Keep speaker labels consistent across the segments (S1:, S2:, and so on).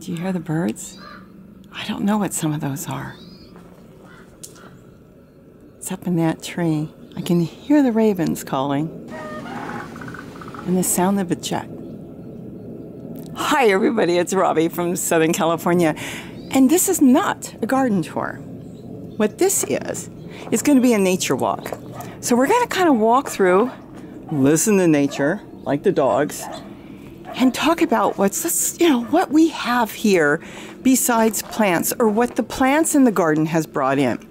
S1: Do you hear the birds? I don't know what some of those are. It's up in that tree. I can hear the ravens calling and the sound of a jet. Hi, everybody, it's Robbie from Southern California, and this is not a garden tour. What this is, is going to be a nature walk. So we're going to kind of walk through, listen to nature, like the dogs, and talk about what's you know what we have here besides plants or what the plants in the garden has brought in.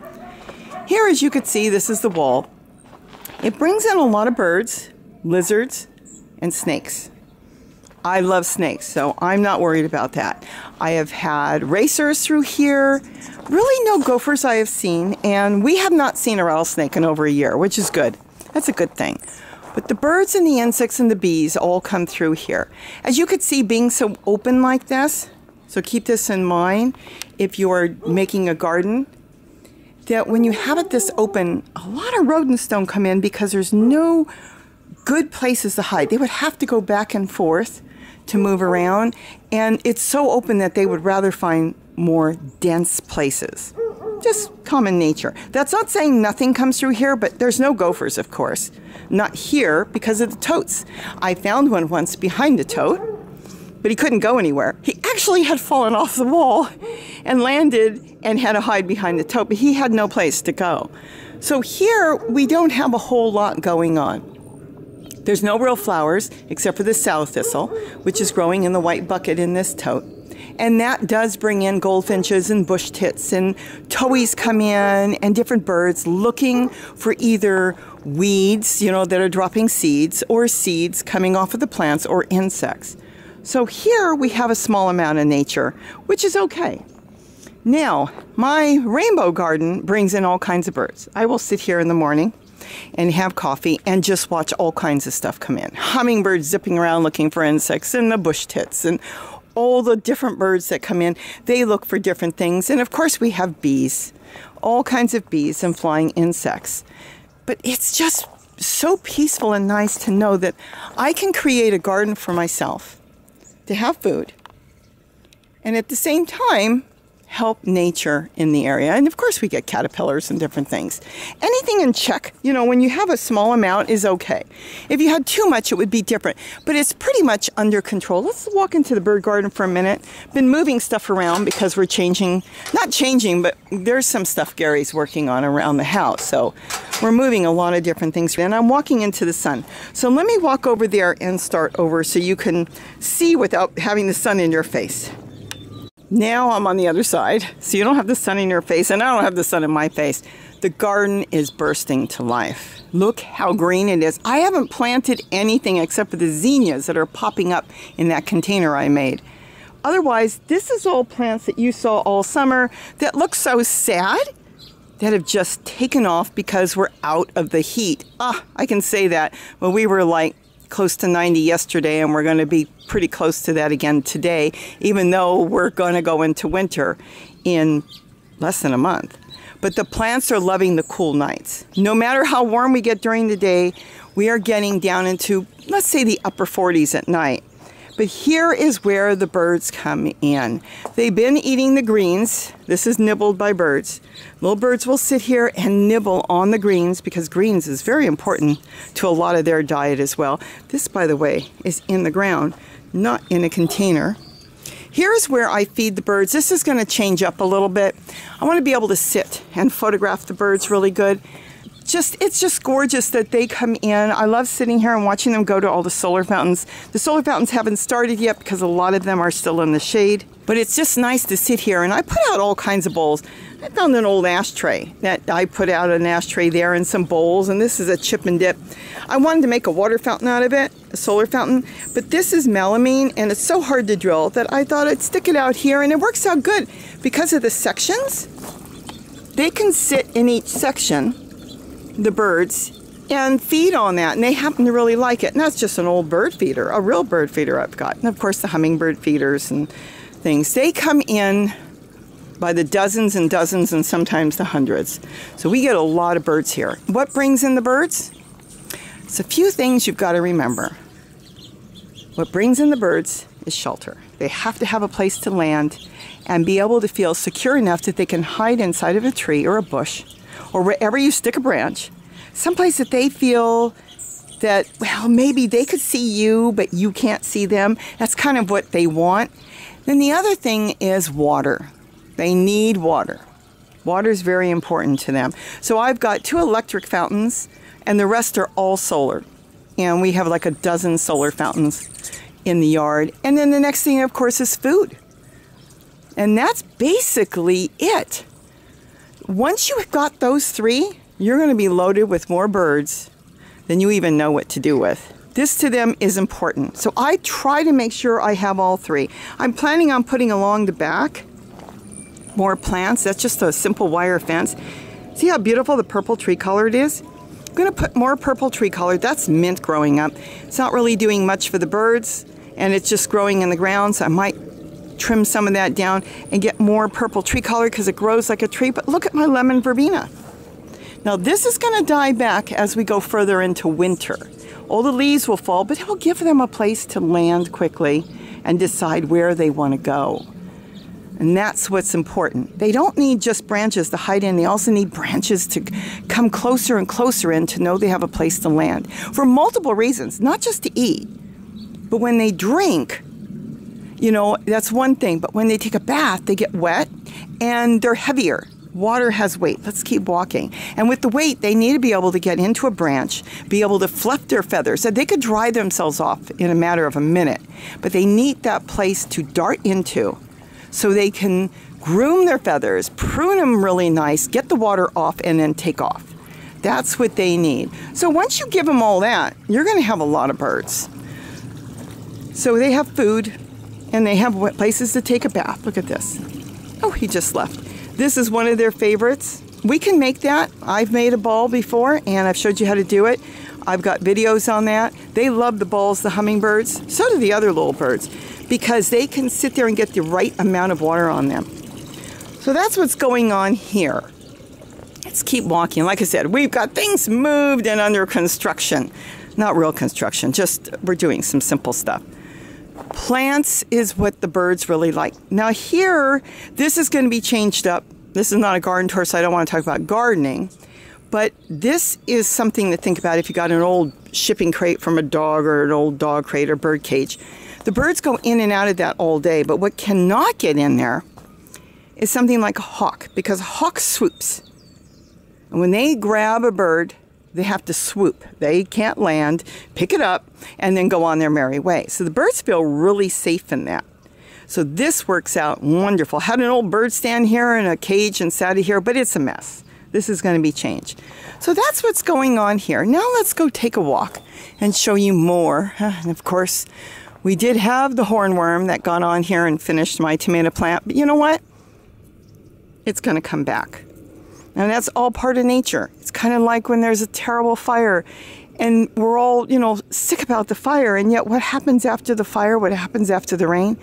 S1: Here as you can see this is the wall. It brings in a lot of birds, lizards, and snakes. I love snakes, so I'm not worried about that. I have had racers through here, really no gophers I have seen, and we have not seen a rattlesnake in over a year, which is good. That's a good thing. But the birds and the insects and the bees all come through here. As you could see, being so open like this, so keep this in mind if you're making a garden, that when you have it this open, a lot of rodents don't come in because there's no good places to hide. They would have to go back and forth to move around, and it's so open that they would rather find more dense places. Just common nature. That's not saying nothing comes through here, but there's no gophers, of course. Not here because of the totes. I found one once behind a tote, but he couldn't go anywhere. He actually had fallen off the wall and landed and had to hide behind the tote, but he had no place to go. So here we don't have a whole lot going on. There's no real flowers except for the sow thistle, which is growing in the white bucket in this tote. And that does bring in goldfinches and bush tits and towhees come in and different birds looking for either weeds, you know, that are dropping seeds or seeds coming off of the plants or insects. So here we have a small amount of nature, which is okay. Now, my rainbow garden brings in all kinds of birds. I will sit here in the morning and have coffee and just watch all kinds of stuff come in. Hummingbirds zipping around looking for insects and the bush tits and all the different birds that come in, they look for different things. And of course, we have bees, all kinds of bees and flying insects. But it's just so peaceful and nice to know that I can create a garden for myself to have food. And at the same time, help nature in the area. And of course, we get caterpillars and different things. Anything in check, you know, when you have a small amount is okay. If you had too much, it would be different. But it's pretty much under control. Let's walk into the bird garden for a minute. Been moving stuff around because we're changing, not changing, but there's some stuff Gary's working on around the house. So we're moving a lot of different things. And I'm walking into the sun. So let me walk over there and start over so you can see without having the sun in your face. Now I'm on the other side, so you don't have the sun in your face, and I don't have the sun in my face. The garden is bursting to life. Look how green it is. I haven't planted anything except for the zinnias that are popping up in that container I made. Otherwise, this is all plants that you saw all summer that look so sad that have just taken off because we're out of the heat. Ah, I can say that. Well, we were like close to 90 yesterday, and we're going to be pretty close to that again today, even though we're going to go into winter in less than a month. But the plants are loving the cool nights. No matter how warm we get during the day, we are getting down into, let's say, the upper 40s at night. But here is where the birds come in. They've been eating the greens. This is nibbled by birds. Little birds will sit here and nibble on the greens because greens is very important to a lot of their diet as well. This, by the way, is in the ground, not in a container. Here's where I feed the birds. This is going to change up a little bit. I want to be able to sit and photograph the birds really good just it's just gorgeous that they come in. I love sitting here and watching them go to all the solar fountains. The solar fountains haven't started yet because a lot of them are still in the shade. But it's just nice to sit here and I put out all kinds of bowls. I found an old ashtray that I put out an ashtray there and some bowls and this is a chip and dip. I wanted to make a water fountain out of it, a solar fountain, but this is melamine and it's so hard to drill that I thought I'd stick it out here and it works out good because of the sections. They can sit in each section the birds and feed on that and they happen to really like it. And that's just an old bird feeder a real bird feeder I've got. And of course the hummingbird feeders and things they come in by the dozens and dozens and sometimes the hundreds. So we get a lot of birds here. What brings in the birds? It's a few things you've got to remember. What brings in the birds is shelter. They have to have a place to land and be able to feel secure enough that they can hide inside of a tree or a bush or wherever you stick a branch, someplace that they feel that, well, maybe they could see you, but you can't see them. That's kind of what they want. Then the other thing is water. They need water. Water is very important to them. So I've got two electric fountains, and the rest are all solar. And we have like a dozen solar fountains in the yard. And then the next thing, of course, is food. And that's basically it. Once you've got those three, you're going to be loaded with more birds than you even know what to do with. This to them is important. So I try to make sure I have all three. I'm planning on putting along the back more plants. That's just a simple wire fence. See how beautiful the purple tree collard it is? I'm going to put more purple tree collard. That's mint growing up. It's not really doing much for the birds and it's just growing in the ground. So I might trim some of that down and get more purple tree collard because it grows like a tree. But look at my lemon verbena. Now this is going to die back as we go further into winter. All the leaves will fall, but it will give them a place to land quickly and decide where they want to go. And that's what's important. They don't need just branches to hide in, they also need branches to come closer and closer in to know they have a place to land for multiple reasons, not just to eat, but when they drink, you know, that's one thing. But when they take a bath, they get wet and they're heavier. Water has weight. Let's keep walking. And with the weight, they need to be able to get into a branch, be able to fluff their feathers. So they could dry themselves off in a matter of a minute, but they need that place to dart into so they can groom their feathers, prune them really nice, get the water off, and then take off. That's what they need. So once you give them all that, you're going to have a lot of birds. So they have food and they have places to take a bath. Look at this. Oh, he just left. This is one of their favorites. We can make that. I've made a ball before and I've showed you how to do it. I've got videos on that. They love the balls, the hummingbirds. So do the other little birds because they can sit there and get the right amount of water on them. So that's what's going on here. Let's keep walking. Like I said, we've got things moved and under construction. Not real construction, just we're doing some simple stuff. Plants is what the birds really like. Now, here, this is going to be changed up. This is not a garden tour, so I don't want to talk about gardening. But this is something to think about if you got an old shipping crate from a dog or an old dog crate or bird cage. The birds go in and out of that all day, but what cannot get in there is something like a hawk, because a hawk swoops. And when they grab a bird, they have to swoop. They can't land, pick it up, and then go on their merry way. So the birds feel really safe in that. So this works out wonderful. Had an old bird stand here in a cage and sat here, but it's a mess. This is going to be changed. So that's what's going on here. Now let's go take a walk and show you more. And of course, we did have the hornworm that got on here and finished my tomato plant, but you know what? It's going to come back. And that's all part of nature. It's kind of like when there's a terrible fire and we're all, you know, sick about the fire. And yet, what happens after the fire? What happens after the rain?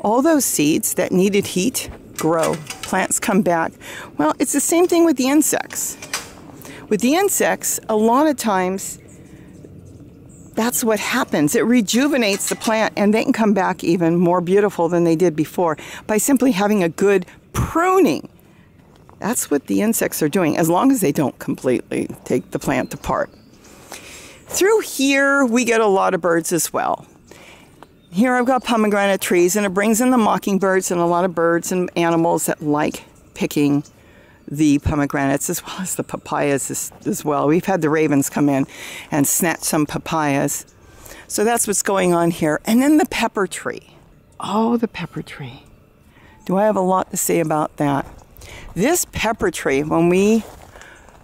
S1: All those seeds that needed heat grow. Plants come back. Well, it's the same thing with the insects. With the insects, a lot of times, that's what happens. It rejuvenates the plant and they can come back even more beautiful than they did before by simply having a good pruning that's what the insects are doing, as long as they don't completely take the plant apart. Through here, we get a lot of birds as well. Here I've got pomegranate trees, and it brings in the mockingbirds and a lot of birds and animals that like picking the pomegranates as well as the papayas as, as well. We've had the ravens come in and snatch some papayas. So that's what's going on here. And then the pepper tree. Oh, the pepper tree. Do I have a lot to say about that? This pepper tree, when we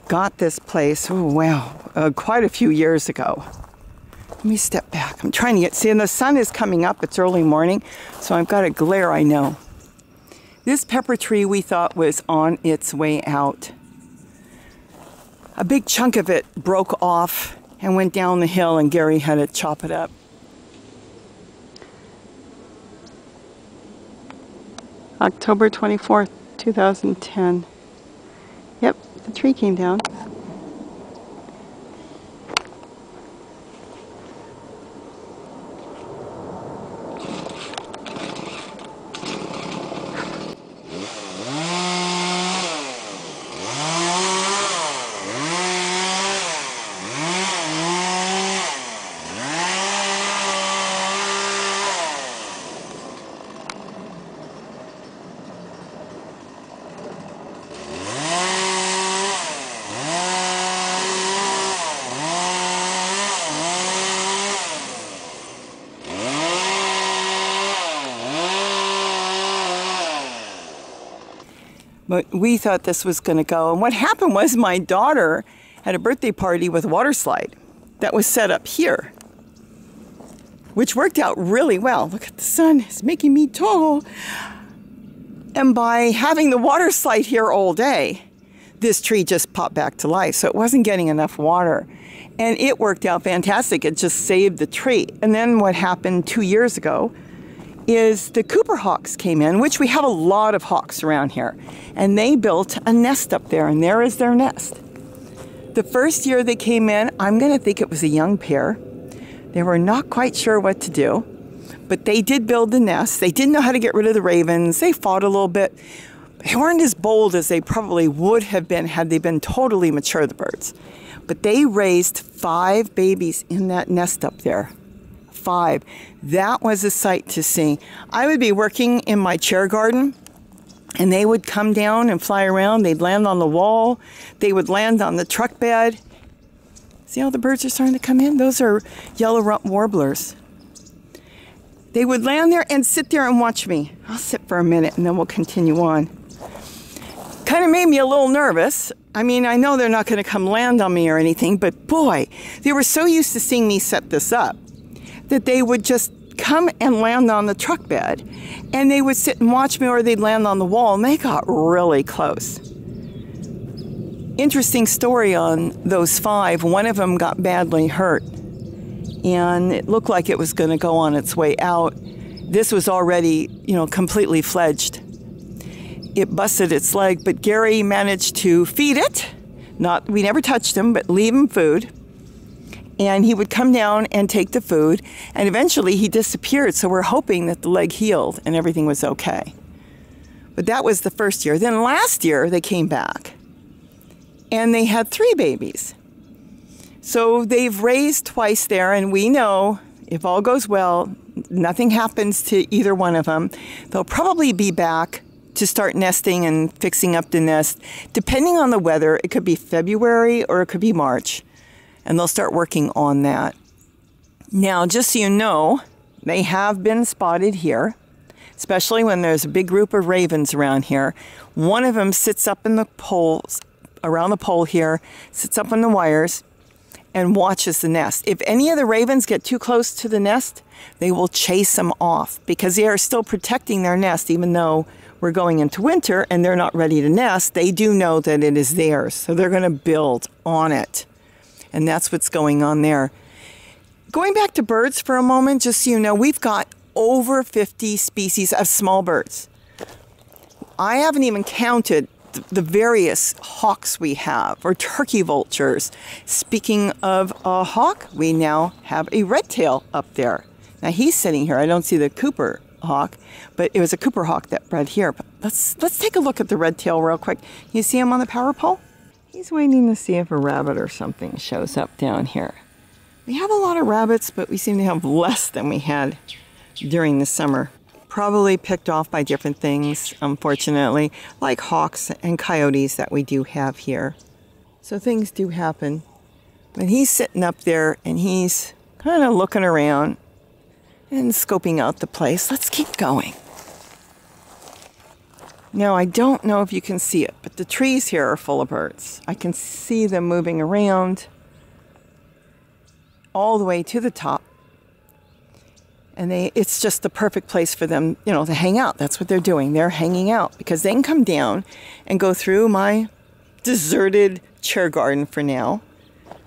S1: got this place, oh wow, uh, quite a few years ago. Let me step back. I'm trying to get, see, and the sun is coming up. It's early morning, so I've got a glare, I know. This pepper tree we thought was on its way out. A big chunk of it broke off and went down the hill, and Gary had to chop it up. October 24th. 2010. Yep, the tree came down. But we thought this was going to go. And what happened was my daughter had a birthday party with a water slide that was set up here, which worked out really well. Look at the sun, it's making me tall. And by having the water slide here all day, this tree just popped back to life. So it wasn't getting enough water. And it worked out fantastic. It just saved the tree. And then what happened two years ago is the Cooper hawks came in, which we have a lot of hawks around here. And they built a nest up there, and there is their nest. The first year they came in, I'm going to think it was a young pair. They were not quite sure what to do, but they did build the nest. They didn't know how to get rid of the ravens. They fought a little bit. They weren't as bold as they probably would have been had they been totally mature, the birds. But they raised five babies in that nest up there. Five. That was a sight to see. I would be working in my chair garden and they would come down and fly around. They'd land on the wall. They would land on the truck bed. See how the birds are starting to come in? Those are yellow rump warblers. They would land there and sit there and watch me. I'll sit for a minute and then we'll continue on. Kind of made me a little nervous. I mean, I know they're not going to come land on me or anything, but boy, they were so used to seeing me set this up that they would just come and land on the truck bed and they would sit and watch me or they'd land on the wall and they got really close. Interesting story on those five. One of them got badly hurt and it looked like it was going to go on its way out. This was already, you know, completely fledged. It busted its leg, but Gary managed to feed it. Not we never touched him, but leave him food and he would come down and take the food, and eventually he disappeared. So we're hoping that the leg healed and everything was okay. But that was the first year. Then last year they came back and they had three babies. So they've raised twice there, and we know if all goes well, nothing happens to either one of them, they'll probably be back to start nesting and fixing up the nest. Depending on the weather, it could be February or it could be March and they'll start working on that. Now, just so you know, they have been spotted here, especially when there's a big group of ravens around here. One of them sits up in the poles, around the pole here, sits up on the wires, and watches the nest. If any of the ravens get too close to the nest, they will chase them off because they are still protecting their nest, even though we're going into winter and they're not ready to nest. They do know that it is theirs, so they're going to build on it and that's what's going on there. Going back to birds for a moment, just so you know, we've got over 50 species of small birds. I haven't even counted the various hawks we have, or turkey vultures. Speaking of a hawk, we now have a red tail up there. Now he's sitting here. I don't see the Cooper hawk, but it was a Cooper hawk that bred here. But let's let's take a look at the red tail real quick. You see him on the power pole? He's waiting to see if a rabbit or something shows up down here. We have a lot of rabbits, but we seem to have less than we had during the summer. Probably picked off by different things, unfortunately, like hawks and coyotes that we do have here. So things do happen. But he's sitting up there and he's kind of looking around and scoping out the place. Let's keep going. Now, I don't know if you can see it, but the trees here are full of birds. I can see them moving around all the way to the top. And they, it's just the perfect place for them, you know, to hang out. That's what they're doing. They're hanging out because they can come down and go through my deserted chair garden for now.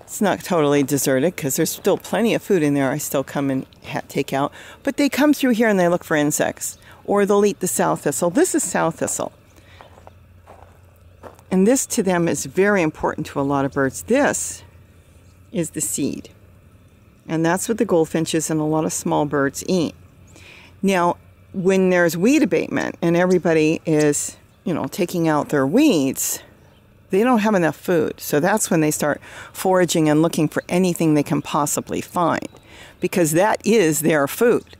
S1: It's not totally deserted because there's still plenty of food in there. I still come and take out. But they come through here and they look for insects or they'll eat the sow thistle. This is sow thistle. And this to them is very important to a lot of birds. This is the seed. And that's what the goldfinches and a lot of small birds eat. Now, when there's weed abatement and everybody is, you know, taking out their weeds, they don't have enough food. So that's when they start foraging and looking for anything they can possibly find because that is their food.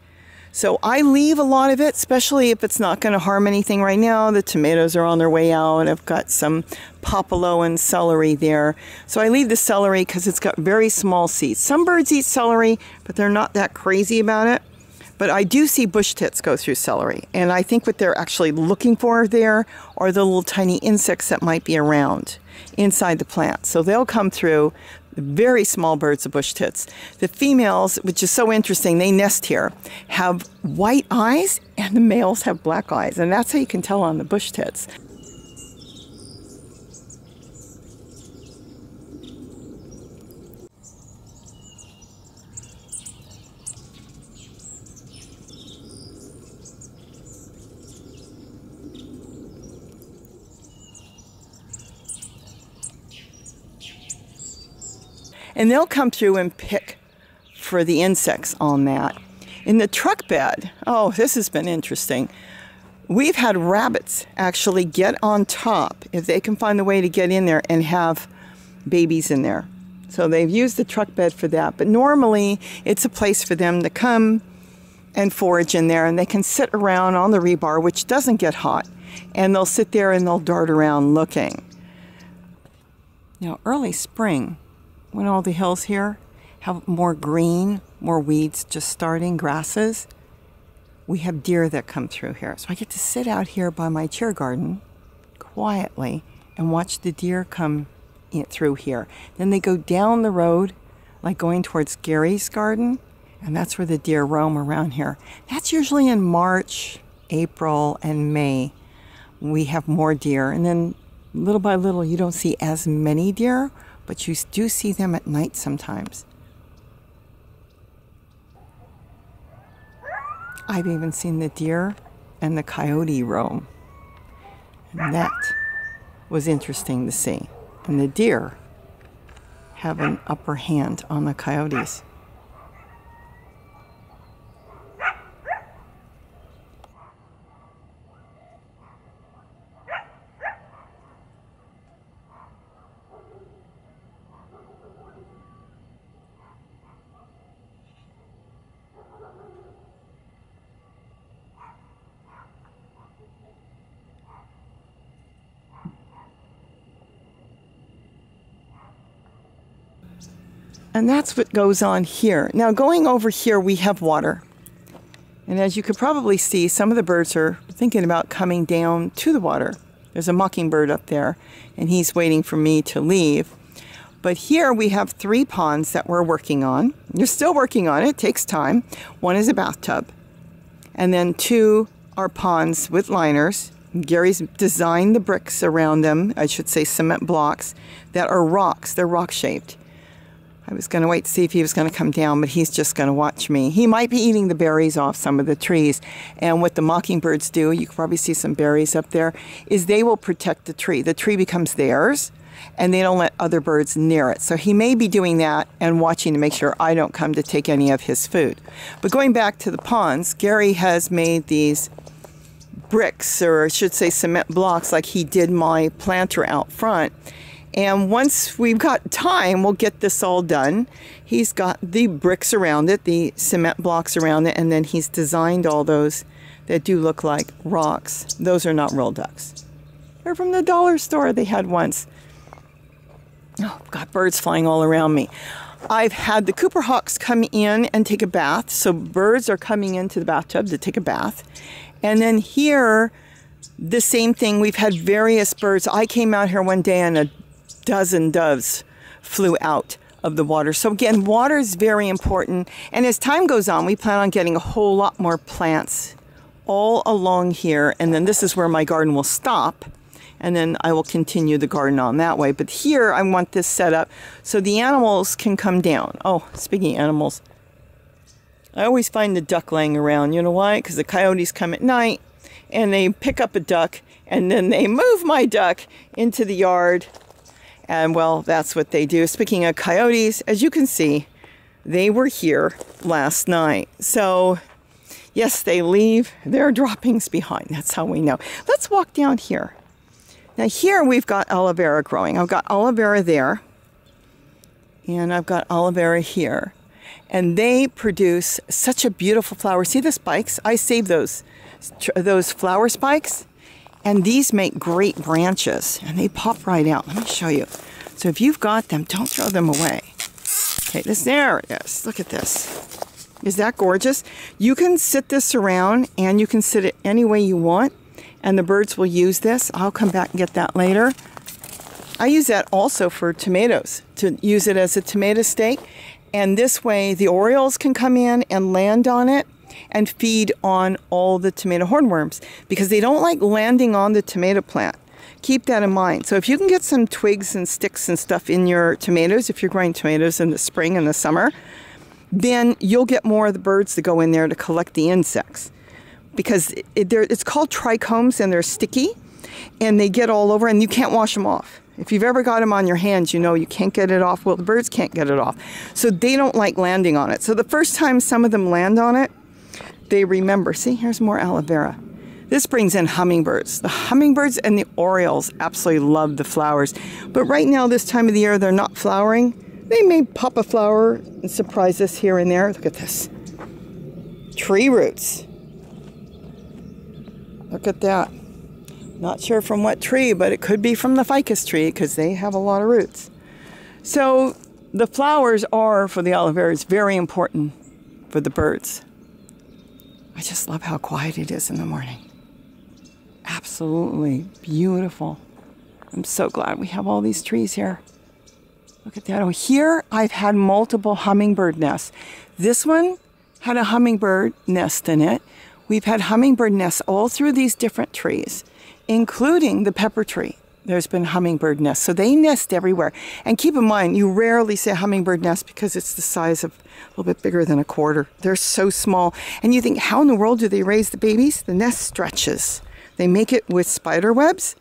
S1: So I leave a lot of it, especially if it's not going to harm anything right now. The tomatoes are on their way out. I've got some popolo and celery there. So I leave the celery because it's got very small seeds. Some birds eat celery, but they're not that crazy about it. But I do see bush tits go through celery. And I think what they're actually looking for there are the little tiny insects that might be around inside the plant. So they'll come through very small birds of bush tits. The females, which is so interesting, they nest here, have white eyes and the males have black eyes. And that's how you can tell on the bush tits. And they'll come through and pick for the insects on that. In the truck bed, oh, this has been interesting. We've had rabbits actually get on top if they can find a way to get in there and have babies in there. So they've used the truck bed for that. But normally it's a place for them to come and forage in there and they can sit around on the rebar, which doesn't get hot. And they'll sit there and they'll dart around looking. Now, early spring, when all the hills here have more green, more weeds just starting, grasses, we have deer that come through here. So I get to sit out here by my chair garden quietly and watch the deer come through here. Then they go down the road, like going towards Gary's garden, and that's where the deer roam around here. That's usually in March, April, and May. We have more deer, and then little by little, you don't see as many deer but you do see them at night sometimes. I've even seen the deer and the coyote roam. And that was interesting to see. And the deer have an upper hand on the coyotes. And that's what goes on here. Now, going over here, we have water. And as you could probably see, some of the birds are thinking about coming down to the water. There's a mockingbird up there, and he's waiting for me to leave. But here we have three ponds that we're working on. You're still working on it, it takes time. One is a bathtub, and then two are ponds with liners. Gary's designed the bricks around them, I should say cement blocks, that are rocks. They're rock shaped. I was going to wait to see if he was going to come down, but he's just going to watch me. He might be eating the berries off some of the trees. And what the mockingbirds do, you can probably see some berries up there, is they will protect the tree. The tree becomes theirs, and they don't let other birds near it. So he may be doing that and watching to make sure I don't come to take any of his food. But going back to the ponds, Gary has made these bricks, or I should say cement blocks, like he did my planter out front. And once we've got time, we'll get this all done. He's got the bricks around it, the cement blocks around it, and then he's designed all those that do look like rocks. Those are not real ducks. They're from the dollar store they had once. Oh, got birds flying all around me. I've had the Cooper Hawks come in and take a bath. So birds are coming into the bathtub to take a bath. And then here, the same thing. We've had various birds. I came out here one day and a dozen doves flew out of the water. So again, water is very important. And as time goes on, we plan on getting a whole lot more plants all along here. And then this is where my garden will stop. And then I will continue the garden on that way. But here I want this set up so the animals can come down. Oh, speaking animals, I always find the duck laying around. You know why? Because the coyotes come at night and they pick up a duck and then they move my duck into the yard and well, that's what they do. Speaking of coyotes, as you can see, they were here last night. So, yes, they leave their droppings behind. That's how we know. Let's walk down here. Now, here we've got aloe vera growing. I've got aloe vera there, and I've got aloe vera here. And they produce such a beautiful flower. See the spikes? I save those, those flower spikes and these make great branches and they pop right out. Let me show you. So if you've got them, don't throw them away. Okay, this there it is. Look at this. Is that gorgeous? You can sit this around and you can sit it any way you want and the birds will use this. I'll come back and get that later. I use that also for tomatoes, to use it as a tomato stake. And this way the orioles can come in and land on it and feed on all the tomato hornworms because they don't like landing on the tomato plant. Keep that in mind. So if you can get some twigs and sticks and stuff in your tomatoes, if you're growing tomatoes in the spring and the summer, then you'll get more of the birds to go in there to collect the insects because it, it, it's called trichomes and they're sticky and they get all over and you can't wash them off. If you've ever got them on your hands, you know you can't get it off. Well, the birds can't get it off. So they don't like landing on it. So the first time some of them land on it, they remember. See, here's more aloe vera. This brings in hummingbirds. The hummingbirds and the orioles absolutely love the flowers. But right now, this time of the year, they're not flowering. They may pop a flower and surprise us here and there. Look at this. Tree roots. Look at that. Not sure from what tree, but it could be from the ficus tree because they have a lot of roots. So the flowers are, for the aloe vera, is very important for the birds. I just love how quiet it is in the morning. Absolutely beautiful. I'm so glad we have all these trees here. Look at that. Oh, here I've had multiple hummingbird nests. This one had a hummingbird nest in it. We've had hummingbird nests all through these different trees, including the pepper tree. There's been hummingbird nests. So they nest everywhere. And keep in mind, you rarely see a hummingbird nest because it's the size of a little bit bigger than a quarter. They're so small. And you think, how in the world do they raise the babies? The nest stretches. They make it with spider webs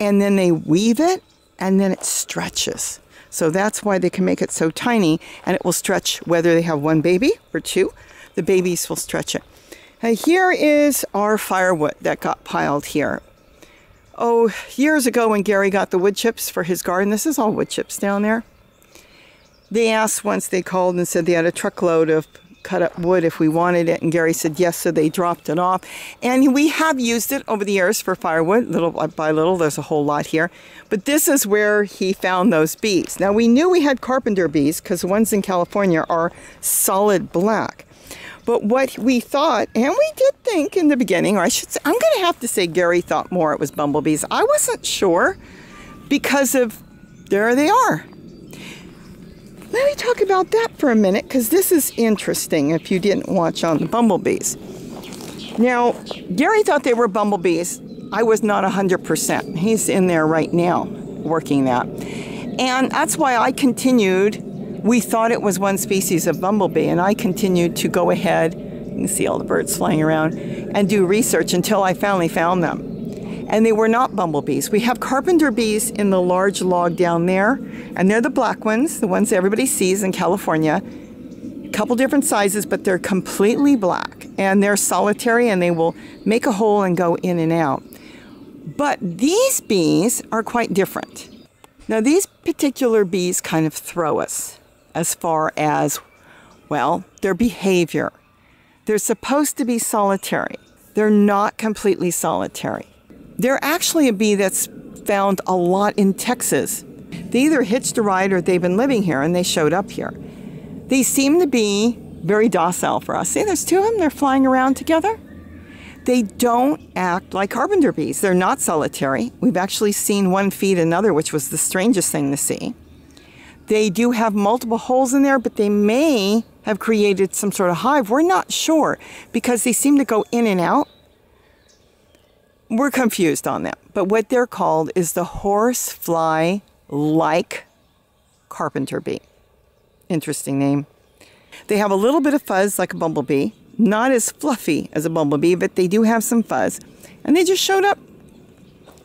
S1: and then they weave it and then it stretches. So that's why they can make it so tiny and it will stretch whether they have one baby or two. The babies will stretch it. Now here is our firewood that got piled here. Oh, years ago when Gary got the wood chips for his garden, this is all wood chips down there. They asked once they called and said they had a truckload of cut up wood if we wanted it. And Gary said yes, so they dropped it off. And we have used it over the years for firewood, little by little. There's a whole lot here. But this is where he found those bees. Now we knew we had carpenter bees because the ones in California are solid black. But what we thought, and we did think in the beginning, or I should say, I'm going to have to say Gary thought more it was bumblebees. I wasn't sure because of there they are. Let me talk about that for a minute because this is interesting if you didn't watch on the bumblebees. Now, Gary thought they were bumblebees. I was not 100%. He's in there right now working that. And that's why I continued. We thought it was one species of bumblebee, and I continued to go ahead. You can see all the birds flying around and do research until I finally found them and they were not bumblebees. We have carpenter bees in the large log down there, and they're the black ones, the ones everybody sees in California. A couple different sizes, but they're completely black, and they're solitary, and they will make a hole and go in and out. But these bees are quite different. Now, these particular bees kind of throw us as far as, well, their behavior. They're supposed to be solitary. They're not completely solitary. They're actually a bee that's found a lot in Texas. They either hitched a ride or they've been living here and they showed up here. They seem to be very docile for us. See, there's two of them, they're flying around together. They don't act like carpenter bees. They're not solitary. We've actually seen one feed another, which was the strangest thing to see. They do have multiple holes in there, but they may have created some sort of hive. We're not sure because they seem to go in and out we're confused on that. But what they're called is the horsefly like carpenter bee. Interesting name. They have a little bit of fuzz like a bumblebee, not as fluffy as a bumblebee, but they do have some fuzz. And they just showed up,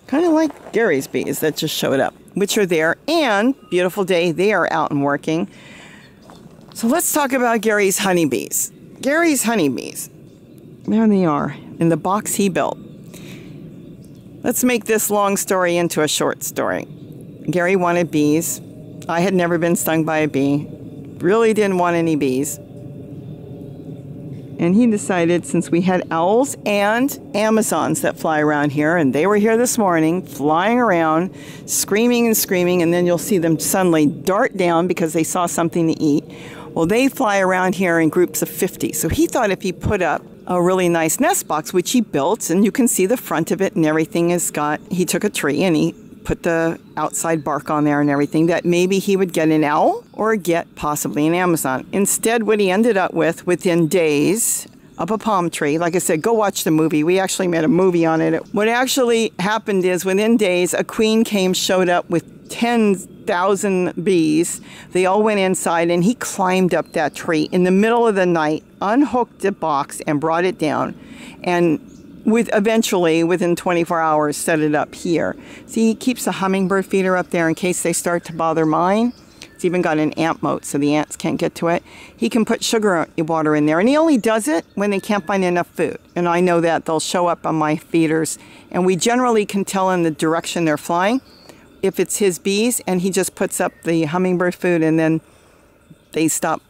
S1: kind of like Gary's bees that just showed up, which are there. And beautiful day, they are out and working. So let's talk about Gary's honeybees. Gary's honeybees, there they are in the box he built. Let's make this long story into a short story. Gary wanted bees. I had never been stung by a bee. Really didn't want any bees. And he decided since we had owls and Amazons that fly around here, and they were here this morning, flying around, screaming and screaming, and then you'll see them suddenly dart down because they saw something to eat. Well, they fly around here in groups of 50. So he thought if he put up a really nice nest box, which he built, and you can see the front of it and everything is got, he took a tree and he put the outside bark on there and everything, that maybe he would get an owl or get possibly an Amazon. Instead, what he ended up with within days up a palm tree. Like I said, go watch the movie. We actually made a movie on it. What actually happened is within days, a queen came, showed up with 10,000 bees. They all went inside and he climbed up that tree in the middle of the night, unhooked the box and brought it down. And with eventually within 24 hours set it up here. See, he keeps a hummingbird feeder up there in case they start to bother mine. It's even got an ant moat so the ants can't get to it. He can put sugar water in there and he only does it when they can't find enough food. And I know that they'll show up on my feeders and we generally can tell in the direction they're flying if it's his bees and he just puts up the hummingbird food and then they stop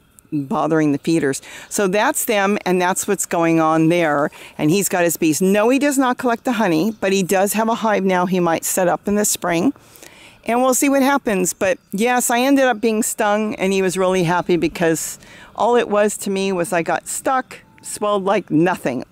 S1: bothering the feeders. So that's them, and that's what's going on there. And he's got his bees. No, he does not collect the honey, but he does have a hive now he might set up in the spring. And we'll see what happens. But yes, I ended up being stung, and he was really happy because all it was to me was I got stuck, swelled like nothing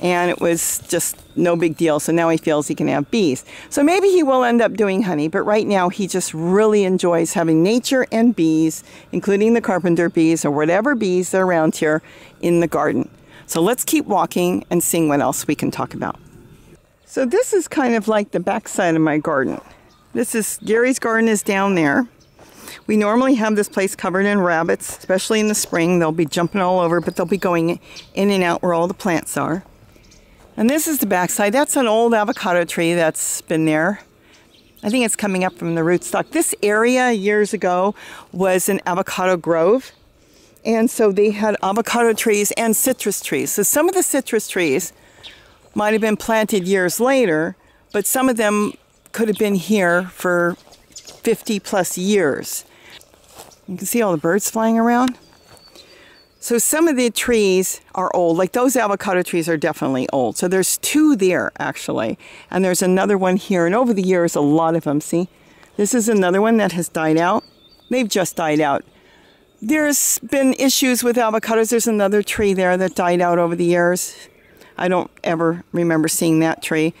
S1: and it was just no big deal. So now he feels he can have bees. So maybe he will end up doing honey, but right now he just really enjoys having nature and bees, including the carpenter bees or whatever bees are around here in the garden. So let's keep walking and seeing what else we can talk about. So this is kind of like the backside of my garden. This is Gary's garden is down there. We normally have this place covered in rabbits, especially in the spring. They'll be jumping all over, but they'll be going in and out where all the plants are. And this is the backside. That's an old avocado tree that's been there. I think it's coming up from the rootstock. This area years ago was an avocado grove. And so they had avocado trees and citrus trees. So some of the citrus trees might have been planted years later, but some of them could have been here for 50 plus years. You can see all the birds flying around. So some of the trees are old, like those avocado trees are definitely old. So there's two there actually, and there's another one here. And over the years, a lot of them, see? This is another one that has died out. They've just died out. There's been issues with avocados. There's another tree there that died out over the years. I don't ever remember seeing that tree.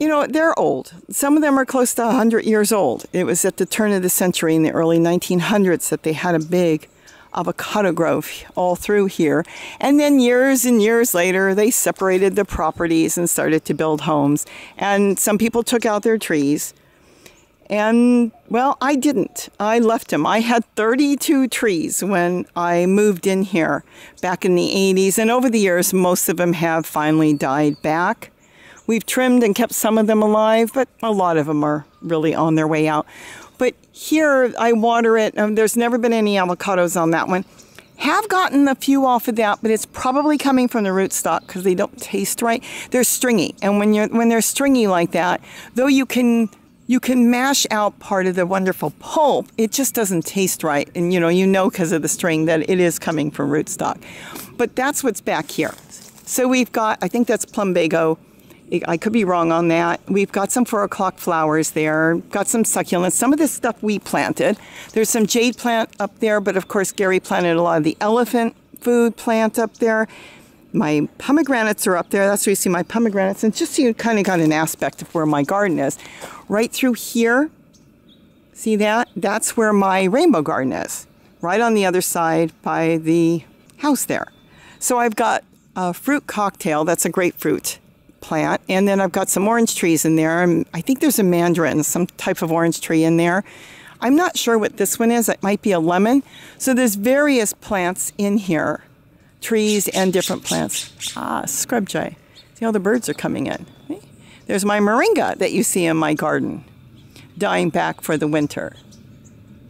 S1: You know, they're old. Some of them are close to 100 years old. It was at the turn of the century in the early 1900s that they had a big avocado grove all through here. And then years and years later, they separated the properties and started to build homes. And some people took out their trees. And well, I didn't. I left them. I had 32 trees when I moved in here back in the 80s. And over the years, most of them have finally died back. We've trimmed and kept some of them alive, but a lot of them are really on their way out. Here I water it. Um, there's never been any avocados on that one. Have gotten a few off of that, but it's probably coming from the rootstock because they don't taste right. They're stringy, and when you're when they're stringy like that, though you can you can mash out part of the wonderful pulp, it just doesn't taste right. And you know, you know because of the string that it is coming from rootstock. But that's what's back here. So we've got, I think that's plumbago I could be wrong on that. We've got some four o'clock flowers there, got some succulents. Some of this stuff we planted. There's some jade plant up there, but of course Gary planted a lot of the elephant food plant up there. My pomegranates are up there. That's where you see my pomegranates. And just so you kind of got an aspect of where my garden is. Right through here, see that? That's where my rainbow garden is. Right on the other side by the house there. So I've got a fruit cocktail. That's a grapefruit plant. And then I've got some orange trees in there. I think there's a mandarin, some type of orange tree in there. I'm not sure what this one is. It might be a lemon. So there's various plants in here, trees and different plants. Ah, scrub jay. See how the birds are coming in. There's my moringa that you see in my garden, dying back for the winter.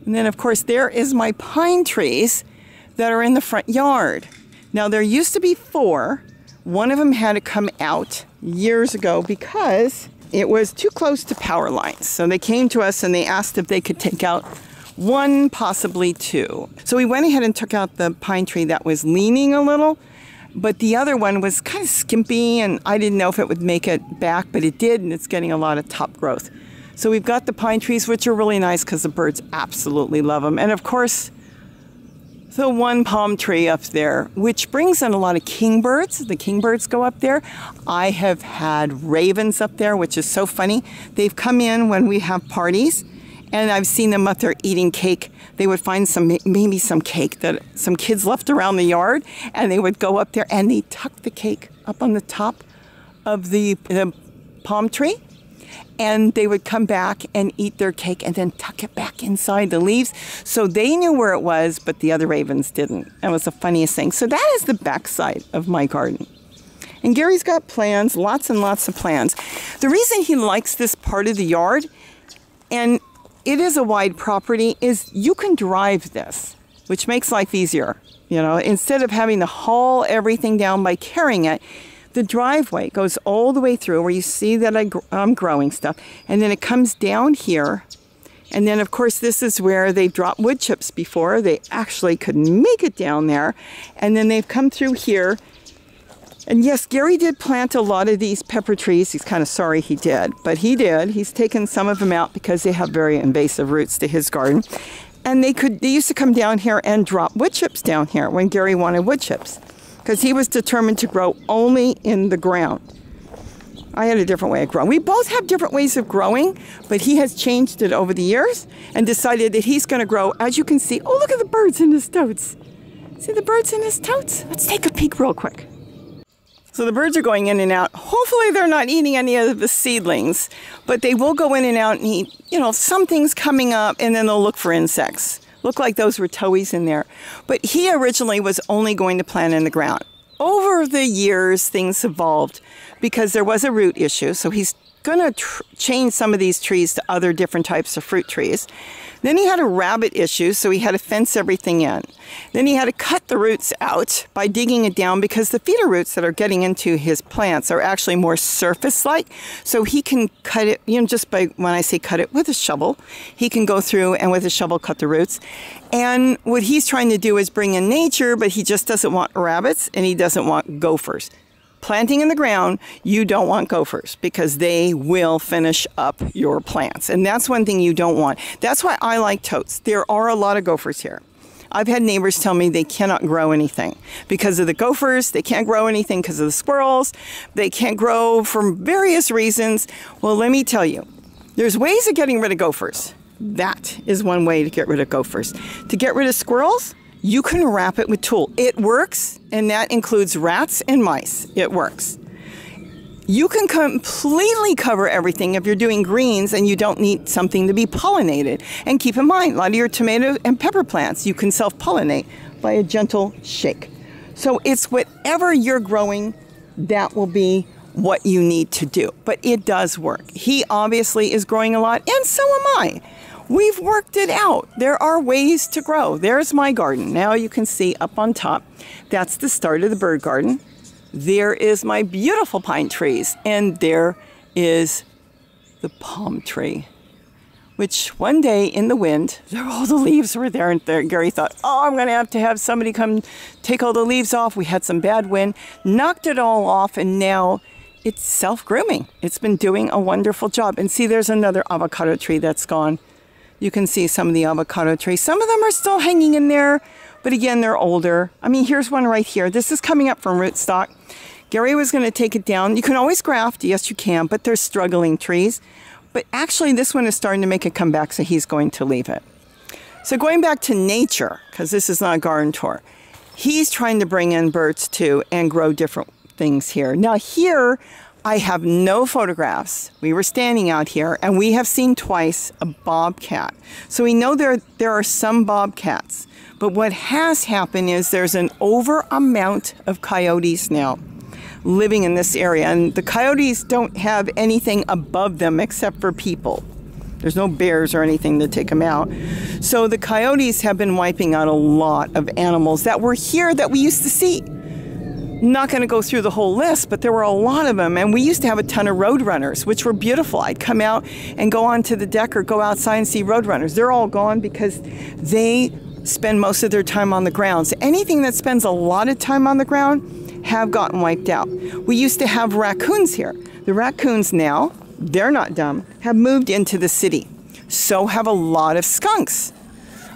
S1: And then, of course, there is my pine trees that are in the front yard. Now, there used to be four. One of them had to come out years ago because it was too close to power lines. So they came to us and they asked if they could take out one, possibly two. So we went ahead and took out the pine tree that was leaning a little, but the other one was kind of skimpy and I didn't know if it would make it back, but it did and it's getting a lot of top growth. So we've got the pine trees, which are really nice because the birds absolutely love them. And of course, the one palm tree up there, which brings in a lot of kingbirds. The kingbirds go up there. I have had ravens up there, which is so funny. They've come in when we have parties, and I've seen them up there eating cake. They would find some, maybe some cake that some kids left around the yard, and they would go up there and they tuck the cake up on the top of the, the palm tree and they would come back and eat their cake and then tuck it back inside the leaves. So they knew where it was, but the other ravens didn't. That was the funniest thing. So that is the backside of my garden. And Gary's got plans, lots and lots of plans. The reason he likes this part of the yard, and it is a wide property, is you can drive this, which makes life easier. You know, instead of having to haul everything down by carrying it, the driveway goes all the way through where you see that I, am growing stuff, and then it comes down here. And then, of course, this is where they've dropped wood chips before. They actually couldn't make it down there. And then they've come through here. And yes, Gary did plant a lot of these pepper trees. He's kind of sorry he did, but he did. He's taken some of them out because they have very invasive roots to his garden. And they could they used to come down here and drop wood chips down here when Gary wanted wood chips because he was determined to grow only in the ground. I had a different way of growing. We both have different ways of growing, but he has changed it over the years and decided that he's going to grow. As you can see, oh, look at the birds in his totes. See the birds in his totes? Let's take a peek real quick. So the birds are going in and out. Hopefully they're not eating any of the seedlings, but they will go in and out and eat, you know, something's coming up and then they'll look for insects. Looked like those were towhees in there. But he originally was only going to plant in the ground. Over the years, things evolved because there was a root issue. So he's going to change some of these trees to other different types of fruit trees. Then he had a rabbit issue, so he had to fence everything in. Then he had to cut the roots out by digging it down because the feeder roots that are getting into his plants are actually more surface like. So he can cut it, you know, just by when I say cut it with a shovel, he can go through and with a shovel cut the roots. And what he's trying to do is bring in nature, but he just doesn't want rabbits and he doesn't want gophers planting in the ground, you don't want gophers because they will finish up your plants. And that's one thing you don't want. That's why I like totes. There are a lot of gophers here. I've had neighbors tell me they cannot grow anything because of the gophers. They can't grow anything because of the squirrels. They can't grow for various reasons. Well, let me tell you, there's ways of getting rid of gophers. That is one way to get rid of gophers. To get rid of squirrels, you can wrap it with tulle. It works, and that includes rats and mice. It works. You can completely cover everything if you're doing greens and you don't need something to be pollinated. And keep in mind, a lot of your tomato and pepper plants you can self pollinate by a gentle shake. So it's whatever you're growing, that will be what you need to do. But it does work. He obviously is growing a lot, and so am I. We've worked it out. There are ways to grow. There's my garden. Now you can see up on top, that's the start of the bird garden. There is my beautiful pine trees, and there is the palm tree, which one day in the wind, all the leaves were there, and there, Gary thought, oh, I'm going to have to have somebody come take all the leaves off. We had some bad wind, knocked it all off, and now it's self grooming. It's been doing a wonderful job. And see, there's another avocado tree that's gone. You can see some of the avocado trees. Some of them are still hanging in there, but again, they're older. I mean, here's one right here. This is coming up from rootstock. Gary was going to take it down. You can always graft, yes, you can, but they're struggling trees. But actually, this one is starting to make a comeback, so he's going to leave it. So, going back to nature, because this is not a garden tour, he's trying to bring in birds too and grow different things here. Now, here, I have no photographs. We were standing out here and we have seen twice a bobcat. So we know there, there are some bobcats. But what has happened is there's an over amount of coyotes now living in this area. And the coyotes don't have anything above them except for people. There's no bears or anything to take them out. So the coyotes have been wiping out a lot of animals that were here that we used to see not going to go through the whole list, but there were a lot of them. And we used to have a ton of roadrunners, which were beautiful. I'd come out and go onto the deck or go outside and see roadrunners. They're all gone because they spend most of their time on the ground. So anything that spends a lot of time on the ground have gotten wiped out. We used to have raccoons here. The raccoons now, they're not dumb, have moved into the city. So have a lot of skunks.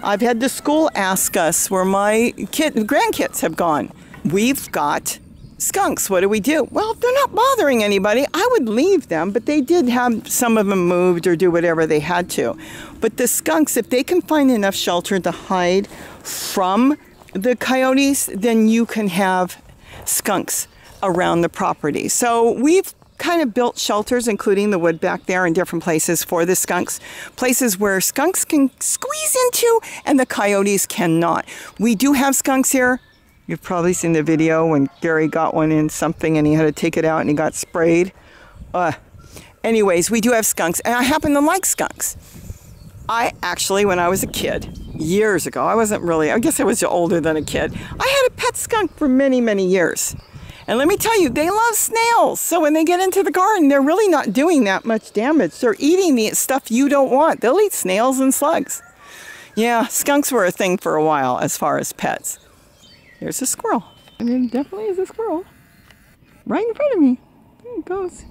S1: I've had the school ask us where my kid, grandkids have gone. We've got skunks. What do we do? Well, they're not bothering anybody. I would leave them, but they did have some of them moved or do whatever they had to. But the skunks, if they can find enough shelter to hide from the coyotes, then you can have skunks around the property. So we've kind of built shelters, including the wood back there in different places for the skunks, places where skunks can squeeze into and the coyotes cannot. We do have skunks here. You've probably seen the video when Gary got one in something and he had to take it out and he got sprayed. Uh, anyways, we do have skunks, and I happen to like skunks. I actually, when I was a kid, years ago, I wasn't really, I guess I was older than a kid, I had a pet skunk for many, many years. And let me tell you, they love snails. So when they get into the garden, they're really not doing that much damage. They're eating the stuff you don't want. They'll eat snails and slugs. Yeah, skunks were a thing for a while as far as pets. There's a squirrel. I mean, definitely is a squirrel. Right in front of me. There it goes.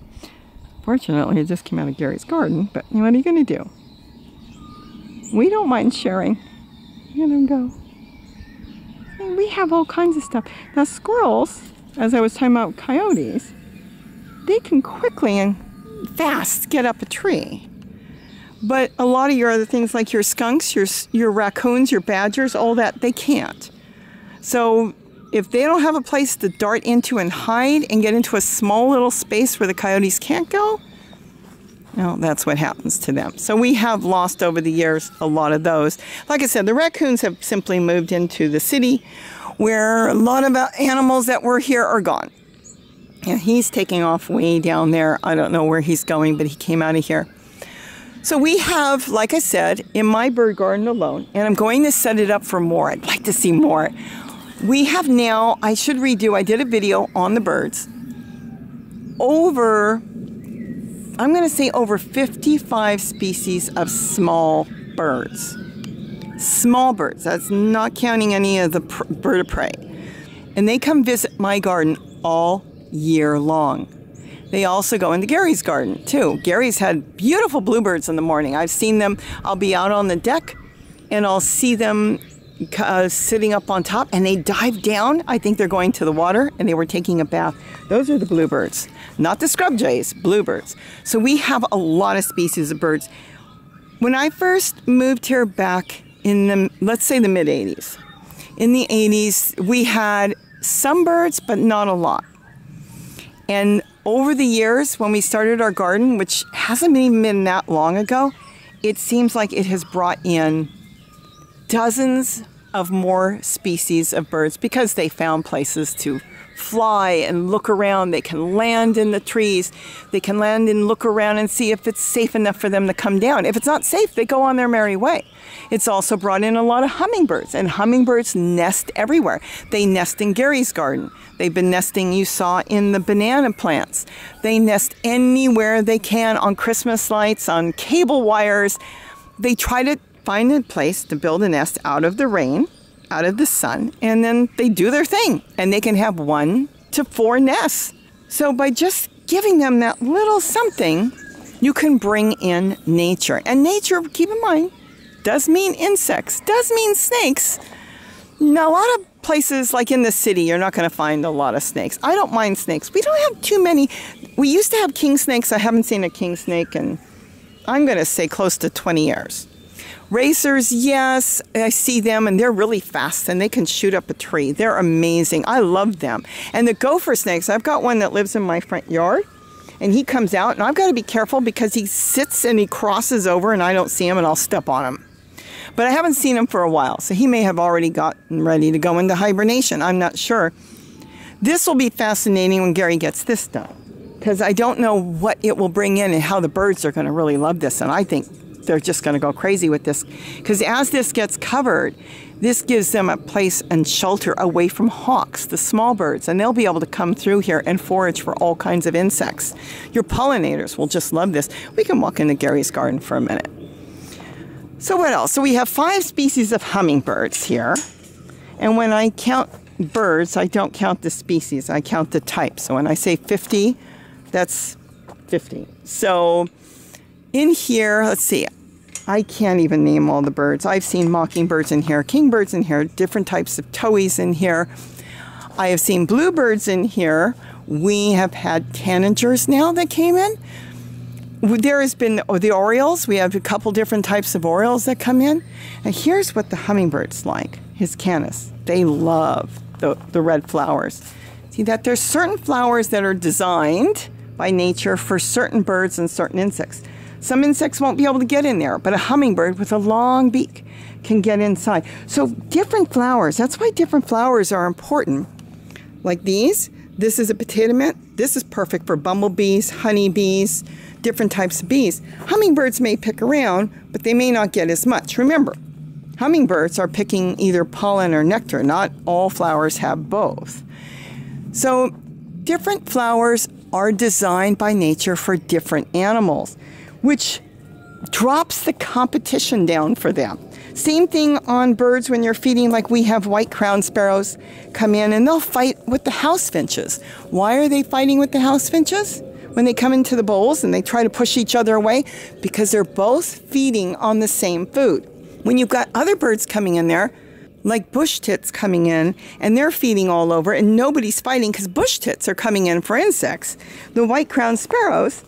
S1: Fortunately, it just came out of Gary's garden, but what are you going to do? We don't mind sharing. Let them go. we have all kinds of stuff. Now, squirrels, as I was talking about coyotes, they can quickly and fast get up a tree. But a lot of your other things, like your skunks, your, your raccoons, your badgers, all that, they can't. So if they don't have a place to dart into and hide and get into a small little space where the coyotes can't go, no, that's what happens to them. So we have lost over the years a lot of those. Like I said, the raccoons have simply moved into the city where a lot of animals that were here are gone. And he's taking off way down there. I don't know where he's going, but he came out of here. So we have, like I said, in my bird garden alone, and I'm going to set it up for more. I'd like to see more. We have now, I should redo, I did a video on the birds. Over, I'm going to say over 55 species of small birds small birds. That's not counting any of the bird of prey. And they come visit my garden all year long. They also go into Gary's garden too. Gary's had beautiful bluebirds in the morning. I've seen them. I'll be out on the deck and I'll see them uh, sitting up on top and they dive down. I think they're going to the water and they were taking a bath. Those are the bluebirds, not the scrub jays, bluebirds. So we have a lot of species of birds. When I first moved here back in the, let's say the mid 80s. In the 80s, we had some birds, but not a lot. And over the years, when we started our garden, which hasn't even been that long ago, it seems like it has brought in dozens of more species of birds because they found places to fly and look around. They can land in the trees. They can land and look around and see if it's safe enough for them to come down. If it's not safe, they go on their merry way. It's also brought in a lot of hummingbirds, and hummingbirds nest everywhere. They nest in Gary's garden. They've been nesting, you saw, in the banana plants. They nest anywhere they can on Christmas lights, on cable wires. They try to find a place to build a nest out of the rain out of the sun and then they do their thing and they can have one to four nests. So by just giving them that little something, you can bring in nature. And nature, keep in mind, does mean insects, does mean snakes. Now, a lot of places, like in the city, you're not going to find a lot of snakes. I don't mind snakes. We don't have too many. We used to have king snakes. I haven't seen a king snake in, I'm going to say, close to 20 years. Racers, yes, I see them and they're really fast and they can shoot up a tree. They're amazing. I love them. And the gopher snakes, I've got one that lives in my front yard and he comes out and I've got to be careful because he sits and he crosses over and I don't see him and I'll step on him. But I haven't seen him for a while, so he may have already gotten ready to go into hibernation. I'm not sure. This will be fascinating when Gary gets this done because I don't know what it will bring in and how the birds are going to really love this. And I think they're just going to go crazy with this. Because as this gets covered, this gives them a place and shelter away from hawks, the small birds, and they'll be able to come through here and forage for all kinds of insects. Your pollinators will just love this. We can walk into Gary's garden for a minute. So, what else? So, we have five species of hummingbirds here. And when I count birds, I don't count the species, I count the type. So, when I say 50, that's 50. So, in here, let's see, I can't even name all the birds. I've seen mockingbirds in here, kingbirds in here, different types of towhees in here. I have seen bluebirds in here. We have had tanagers now that came in. There has been oh, the orioles. We have a couple different types of orioles that come in. And here's what the hummingbirds like, his cannas. They love the, the red flowers. See that there's certain flowers that are designed by nature for certain birds and certain insects. Some insects won't be able to get in there, but a hummingbird with a long beak can get inside. So different flowers, that's why different flowers are important. Like these, this is a potato mint. This is perfect for bumblebees, honeybees, different types of bees. Hummingbirds may pick around, but they may not get as much. Remember, hummingbirds are picking either pollen or nectar. Not all flowers have both. So different flowers are designed by nature for different animals which drops the competition down for them. Same thing on birds when you're feeding, like we have white crowned sparrows come in and they'll fight with the house finches. Why are they fighting with the house finches? When they come into the bowls and they try to push each other away? Because they're both feeding on the same food. When you've got other birds coming in there, like bush tits coming in and they're feeding all over and nobody's fighting because bush tits are coming in for insects. The white crowned sparrows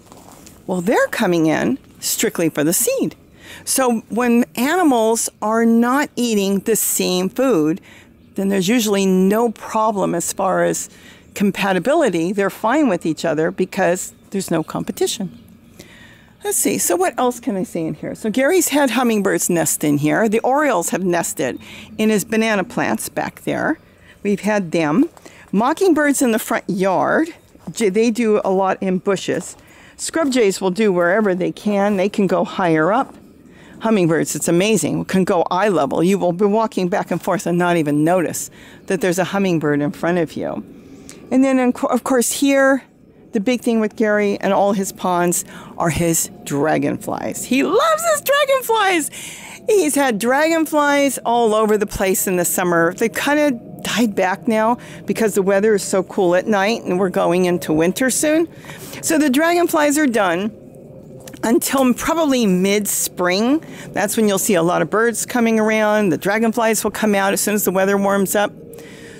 S1: well, they're coming in strictly for the seed. So when animals are not eating the same food, then there's usually no problem as far as compatibility. They're fine with each other because there's no competition. Let's see. So what else can I say in here? So Gary's had hummingbirds nest in here. The orioles have nested in his banana plants back there. We've had them. Mockingbirds in the front yard. They do a lot in bushes. Scrub jays will do wherever they can. They can go higher up. Hummingbirds, it's amazing, can go eye level. You will be walking back and forth and not even notice that there's a hummingbird in front of you. And then, of course, here, the big thing with Gary and all his ponds are his dragonflies. He loves his dragonflies. He's had dragonflies all over the place in the summer. They've kind of died back now because the weather is so cool at night and we're going into winter soon. So the dragonflies are done until probably mid spring. That's when you'll see a lot of birds coming around. The dragonflies will come out as soon as the weather warms up.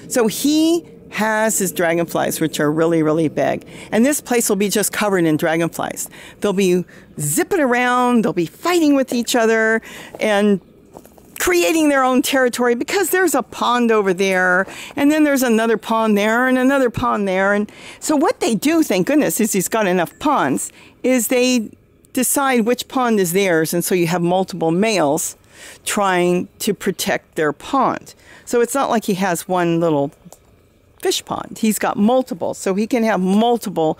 S1: So he has his dragonflies, which are really, really big. And this place will be just covered in dragonflies. They'll be zipping around, they'll be fighting with each other and creating their own territory because there's a pond over there and then there's another pond there and another pond there. And so what they do, thank goodness, is he's got enough ponds, is they decide which pond is theirs. And so you have multiple males trying to protect their pond. So it's not like he has one little fish pond. He's got multiple, so he can have multiple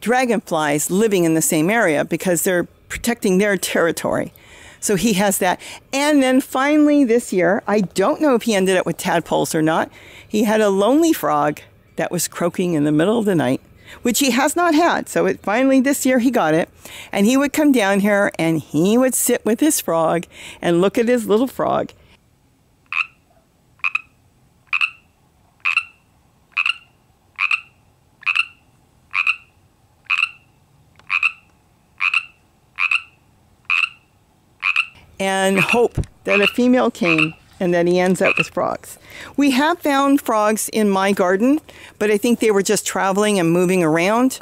S1: dragonflies living in the same area because they're protecting their territory. So he has that. And then finally this year, I don't know if he ended up with tadpoles or not, he had a lonely frog that was croaking in the middle of the night, which he has not had. So it, finally this year he got it. And he would come down here and he would sit with his frog and look at his little frog and hope that a female came and that he ends up with frogs. We have found frogs in my garden, but I think they were just traveling and moving around.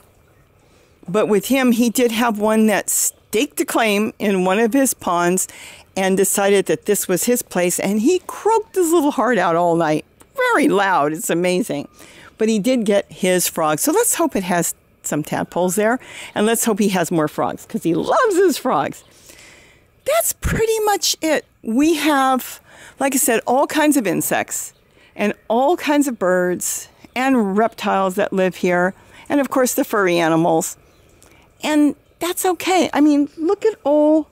S1: But with him, he did have one that staked a claim in one of his ponds and decided that this was his place, and he croaked his little heart out all night. Very loud, it's amazing. But he did get his frog. So let's hope it has some tadpoles there, and let's hope he has more frogs because he loves his frogs that's pretty much it. We have, like I said, all kinds of insects and all kinds of birds and reptiles that live here, and of course the furry animals. And that's okay. I mean, look at all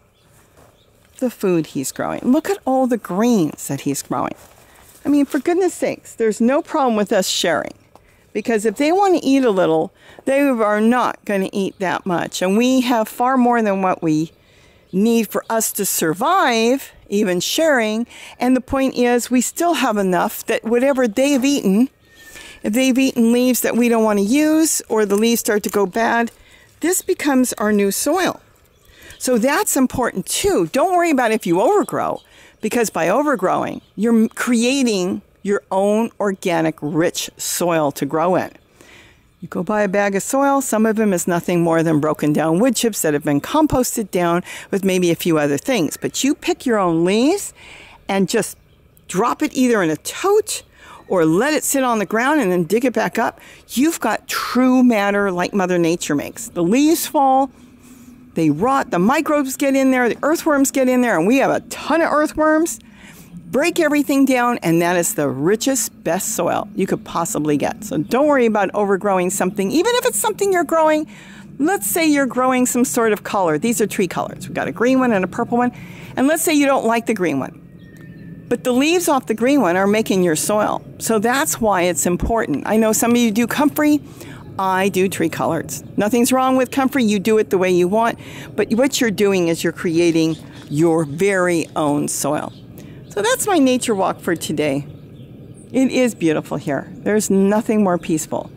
S1: the food he's growing. Look at all the greens that he's growing. I mean, for goodness sakes, there's no problem with us sharing. Because if they want to eat a little, they are not going to eat that much. And we have far more than what we need for us to survive, even sharing. And the point is, we still have enough that whatever they've eaten, if they've eaten leaves that we don't want to use or the leaves start to go bad, this becomes our new soil. So that's important too. Don't worry about if you overgrow, because by overgrowing, you're creating your own organic, rich soil to grow in. You go buy a bag of soil, some of them is nothing more than broken down wood chips that have been composted down with maybe a few other things. But you pick your own leaves and just drop it either in a tote or let it sit on the ground and then dig it back up. You've got true matter like Mother Nature makes. The leaves fall, they rot, the microbes get in there, the earthworms get in there, and we have a ton of earthworms break everything down, and that is the richest, best soil you could possibly get. So don't worry about overgrowing something, even if it's something you're growing. Let's say you're growing some sort of collard. These are tree collards. We've got a green one and a purple one. And let's say you don't like the green one. But the leaves off the green one are making your soil. So that's why it's important. I know some of you do comfrey. I do tree collards. Nothing's wrong with comfrey. You do it the way you want. But what you're doing is you're creating your very own soil. So that's my nature walk for today. It is beautiful here. There's nothing more peaceful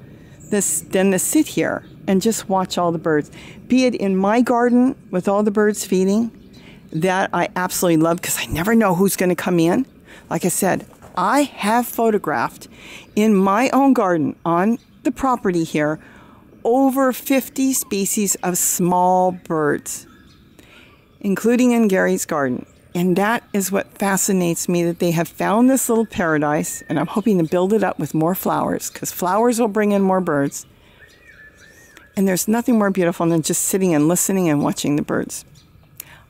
S1: this, than to sit here and just watch all the birds. Be it in my garden with all the birds feeding, that I absolutely love because I never know who's going to come in. Like I said, I have photographed in my own garden on the property here over 50 species of small birds, including in Gary's garden. And that is what fascinates me that they have found this little paradise, and I'm hoping to build it up with more flowers because flowers will bring in more birds. And there's nothing more beautiful than just sitting and listening and watching the birds.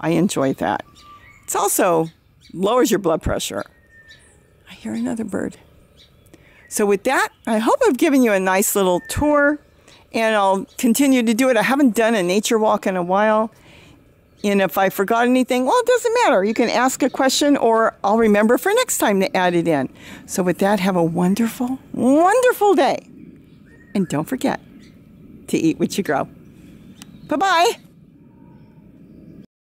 S1: I enjoy that. It's also lowers your blood pressure. I hear another bird. So, with that, I hope I've given you a nice little tour, and I'll continue to do it. I haven't done a nature walk in a while. And if I forgot anything, well, it doesn't matter. You can ask a question or I'll remember for next time to add it in. So, with that, have a wonderful, wonderful day. And don't forget to eat what you grow. Bye bye.